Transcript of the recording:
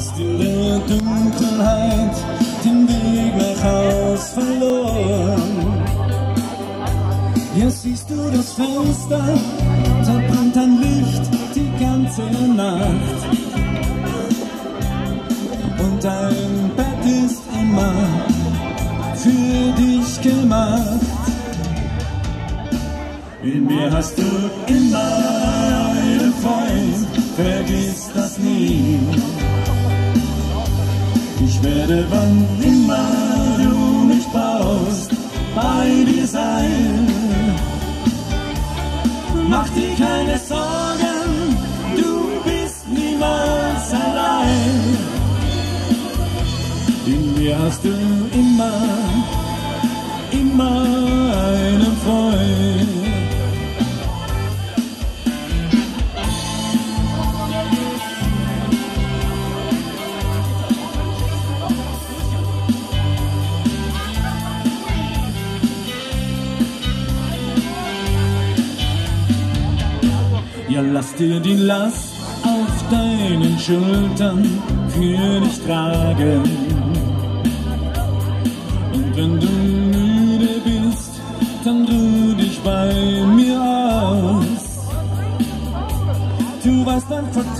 hast in der Dunkelheit den Weg nach Haus verloren. Jetzt siehst du das Fenster, da brennt ein Licht die ganze Nacht. Und dein Bett ist immer für dich gemacht. In mir hast du immer Ich werde, wann immer du mich brauchst, bei dir sein. Mach dir keine Sorgen, du bist niemals allein. In mir hast du immer, Lass dir die Last auf deinen Schultern für dich tragen. Und wenn du müde bist, dann ruh dich bei mir aus. Du weißt, dann vertrauen.